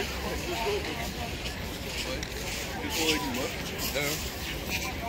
Before you do what? Down.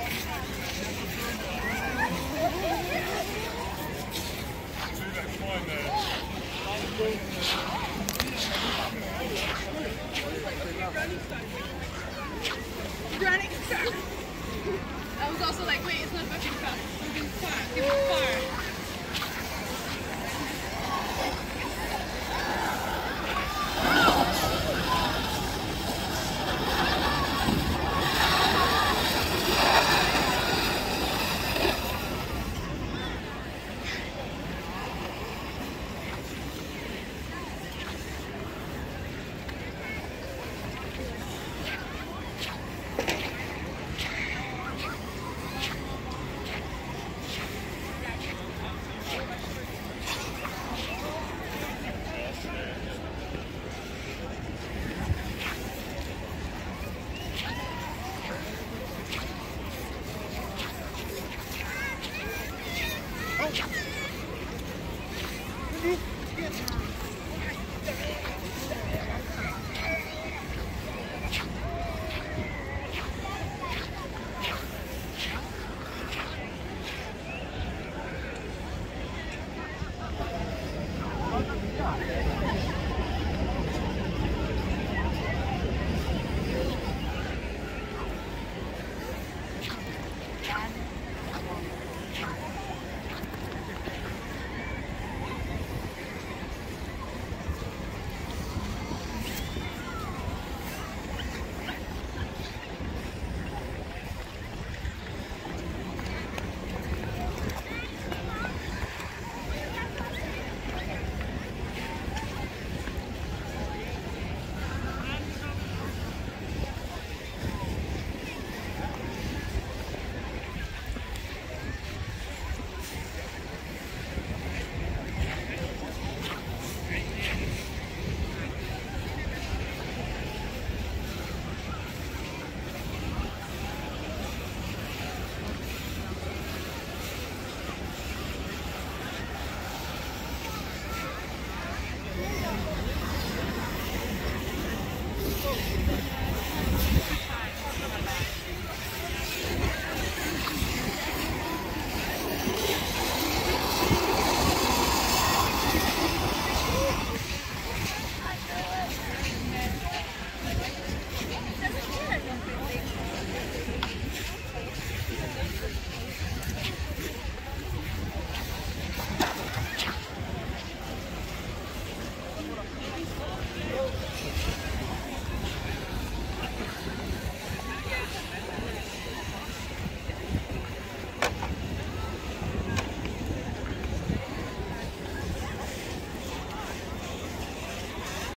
军。